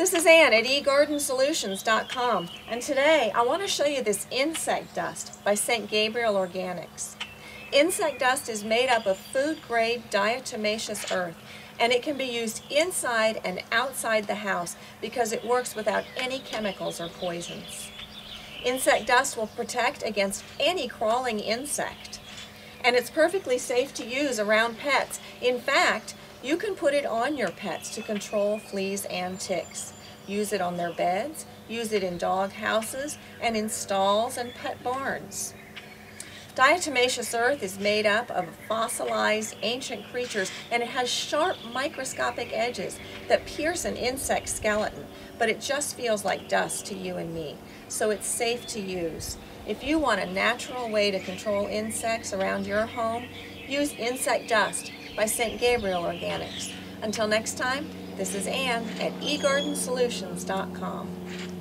This is Ann at eGardenSolutions.com and today I want to show you this insect dust by St. Gabriel Organics. Insect dust is made up of food-grade diatomaceous earth and it can be used inside and outside the house because it works without any chemicals or poisons. Insect dust will protect against any crawling insect and it's perfectly safe to use around pets. In fact, you can put it on your pets to control fleas and ticks. Use it on their beds, use it in dog houses, and in stalls and pet barns. Diatomaceous earth is made up of fossilized ancient creatures and it has sharp microscopic edges that pierce an insect skeleton, but it just feels like dust to you and me, so it's safe to use. If you want a natural way to control insects around your home, use insect dust by St. Gabriel Organics. Until next time, this is Anne at eGardenSolutions.com.